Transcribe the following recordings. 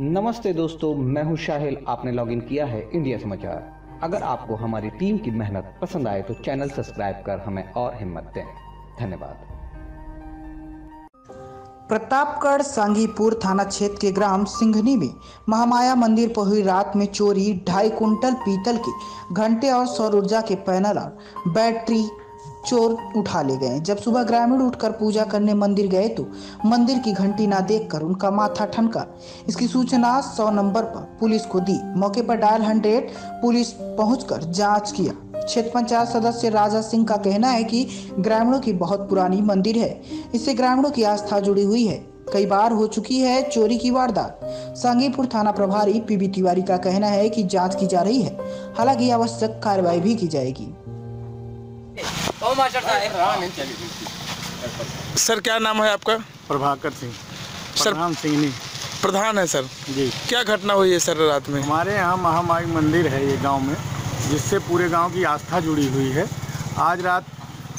नमस्ते दोस्तों, मैं हूँ शाहिल। आपने लॉगिन किया है इंडिया समाचार। अगर आपको हमारी टीम की मेहनत पसंद आए तो चैनल सब्सक्राइब कर हमें और हिम्मत दें। धन्यवाद। प्रतापगढ़ सांगीपुर थाना क्षेत्र के ग्राम सिंघनी में महामाया मंदिर पर हुई रात में चोरी ढाई कुंटल पीतल के घंटे और सौर ऊर्जा के पैनल और बैटरी चोर उठा ले गए। जब सुबह ग्रामीण उठकर पूजा करने मंदिर गए तो मंदिर की घंटी ना देखकर उनका माथा ठनका। इसकी सूचना सौ नंबर पर पुलिस को दी। मौके पर डायल हंड्रेड पुलिस पहुंचकर जाँच किया। क्षेत्र पंचायत सदस्य राजा सिंह का कहना है कि ग्रामीणों की बहुत पुरानी मंदिर है। इससे ग्रामीणों की आस्था जुड़ी हुई है। कई बार हो चुकी है चोरी की वारदात। सांगीपुर थाना प्रभारी पीबी तिवारी का कहना है कि जाँच की जा रही है। हालाँकि आवश्यक कार्रवाई भी की जाएगी। सर क्या नाम है आपका? प्रभाकर सिंह। सर- प्रधान सिंहनी। प्रधान है सर। जी। क्या घटना हुई है सर रात में? हमारे यहाँ महामाई मंदिर है ये गाँव में जिससे पूरे गाँव की आस्था जुड़ी हुई है। आज रात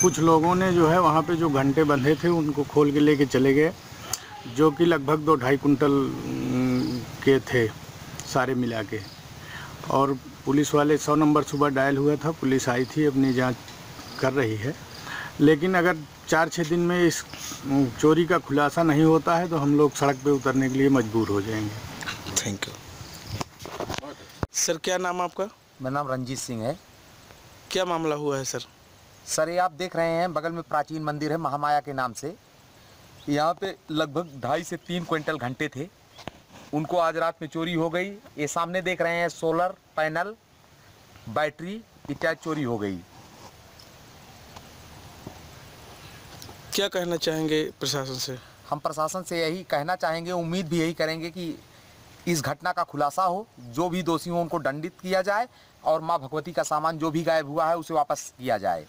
कुछ लोगों ने जो है वहाँ पे जो घंटे बंधे थे उनको खोल के लेके चले गए जो कि लगभग दो ढाई कुंटल के थे सारे मिला के। और पुलिस वाले सौ नंबर सुबह डायल हुआ था पुलिस आई थी अपनी जाँच कर रही है। लेकिन अगर चार छः दिन में इस चोरी का खुलासा नहीं होता है तो हम लोग सड़क पे उतरने के लिए मजबूर हो जाएँगे। थैंक यू सर क्या नाम आपका? मेरा नाम रंजीत सिंह है। क्या मामला हुआ है सर सर ये आप देख रहे हैं बगल में प्राचीन मंदिर है महामाया के नाम से। यहाँ पे लगभग ढाई से तीन क्विंटल घंटे थे। उनको आज रात में चोरी हो गई। ये सामने देख रहे हैं सोलर पैनल बैटरी इत्यादि चोरी हो गई। क्या कहना चाहेंगे प्रशासन से? हम प्रशासन से यही कहना चाहेंगे उम्मीद भी यही करेंगे कि इस घटना का खुलासा हो जो भी दोषी हो उनको दंडित किया जाए और माँ भगवती का सामान जो भी गायब हुआ है उसे वापस किया जाए।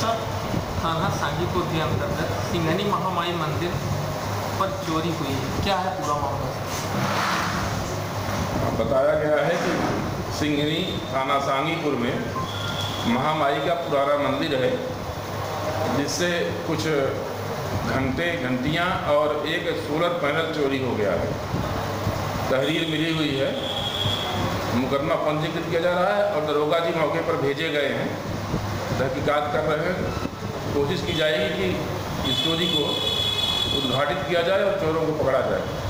सब थाना सांगीपुर के अंतर्गत सिंघनी महामाई मंदिर पर चोरी हुई है। क्या है पूरा मामला? बताया गया है कि सिंघनी थाना सांगीपुर में महामाई का पुराना मंदिर है, जिससे कुछ घंटे, घंटियाँ और एक सोलर पैनल चोरी हो गया है। तहरीर मिली हुई है। मुकदमा पंजीकृत किया जा रहा है और दरोगा जी मौके पर भेजे गए हैं। तहकीकात कर रहे हैं। कोशिश की जाएगी कि इस चोरी को उद्घाटित किया जाए और चोरों को पकड़ा जाए।